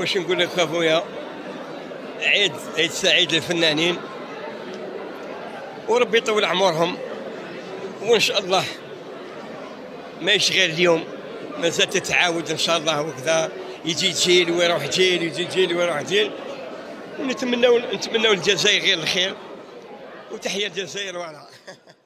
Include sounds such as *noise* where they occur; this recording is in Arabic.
واش نقول لك اخويا عيد عيد سعيد للفنانين. وربي يطول عمرهم. وإن شاء الله ما يشغل اليوم. مازال تتعاود إن شاء الله وكذا. يجي جيل ويروح جيل يجي جيل ويروح جيل. ونتمنوا نتمنوا للجزائر غير الخير. وتحية الجزائر وعلا *laughs*